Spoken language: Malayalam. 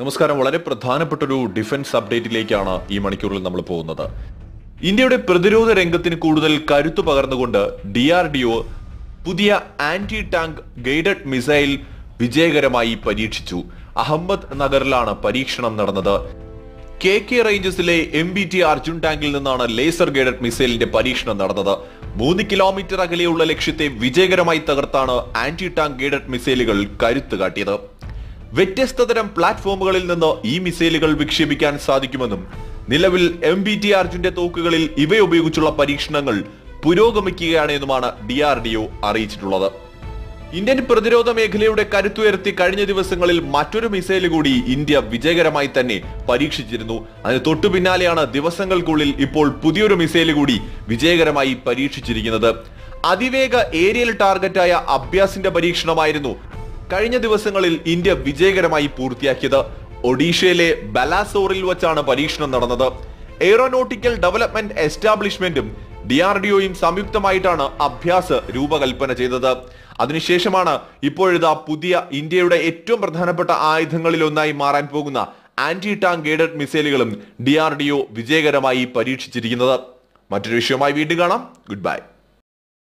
നമസ്കാരം. വളരെ പ്രധാനപ്പെട്ട ഒരു ഡിഫൻസ് അപ്ഡേറ്റിലേക്കാണ് ഈ മണിക്കൂറിൽ നമ്മൾ പോകുന്നത്. ഇന്ത്യയുടെ പ്രതിരോധ രംഗത്തിന് കൂടുതൽ കരുത്തു പകർന്നുകൊണ്ട് ഡി ആർ ഡി ഒ പുതിയ ആന്റി ടാങ്ക് ഗൈഡഡ് മിസൈൽ വിജയകരമായി പരീക്ഷിച്ചു. അഹമ്മദ് നഗറിലാണ് പരീക്ഷണം നടന്നത്. കെ കെ റേഞ്ചസിലെ എം ബി ടി അർജുൻ ടാങ്കിൽ നിന്നാണ് ലേസർ ഗൈഡഡ് മിസൈലിന്റെ പരീക്ഷണം നടന്നത്. മൂന്ന് കിലോമീറ്റർ അകലെയുള്ള ലക്ഷ്യത്തെ വിജയകരമായി തകർത്താണ് ആന്റി ടാങ്ക് ഗൈഡഡ് മിസൈലുകൾ കരുത്ത് കാട്ടിയത്. വ്യത്യസ്ത തരം പ്ലാറ്റ്ഫോമുകളിൽ നിന്ന് ഈ മിസൈലുകൾ വിക്ഷേപിക്കാൻ സാധിക്കുമെന്നും നിലവിൽ എം ബി ടി അർജുന്റെ തോക്കുകളിൽ ഇവയുപയോഗിച്ചുള്ള പരീക്ഷണങ്ങൾ പുരോഗമിക്കുകയാണ് എന്നുമാണ് ഡി ആർ ഡി ഒ അറിയിച്ചിട്ടുള്ളത്. ഇന്ത്യൻ പ്രതിരോധ മേഖലയുടെ കരുത്തുയർത്തി കഴിഞ്ഞ ദിവസങ്ങളിൽ മറ്റൊരു മിസൈൽ കൂടി ഇന്ത്യ വിജയകരമായി തന്നെ പരീക്ഷിച്ചിരുന്നു. അതിന് തൊട്ടു പിന്നാലെയാണ് ദിവസങ്ങൾക്കുള്ളിൽ ഇപ്പോൾ പുതിയൊരു മിസൈൽ കൂടി വിജയകരമായി പരീക്ഷിച്ചിരിക്കുന്നത്. അതിവേഗ ഏരിയൽ ടാർഗറ്റായ അഭ്യാസിന്റെ പരീക്ഷണമായിരുന്നു കഴിഞ്ഞ ദിവസങ്ങളിൽ ഇന്ത്യ വിജയകരമായി പൂർത്തിയാക്കിയത് ഒഡീഷയിലെ ബലാസോറിൽ വച്ചാണ് പരീക്ഷണം നടന്നത്. എയ്റോനോട്ടിക്കൽ ഡെവലപ്മെന്റ് എസ്റ്റാബ്ലിഷ്മെന്റും ഡി ആർ ഡി ഒയും സംയുക്തമായിട്ടാണ് അഭ്യാസ് രൂപകൽപ്പന ചെയ്തത്. അതിനുശേഷമാണ് ഇപ്പോഴിതാ പുതിയ ഇന്ത്യയുടെ ഏറ്റവും പ്രധാനപ്പെട്ട ആയുധങ്ങളിൽ ഒന്നായി മാറാൻ പോകുന്ന ആന്റി ടാങ്ക് ഗൈഡഡ് മിസൈലുകളും ഡി ആർ ഡി ഒ വിജയകരമായി പരീക്ഷിച്ചിരിക്കുന്നത്. മറ്റൊരു വിഷയവുമായി വീണ്ടും കാണാം. Good bye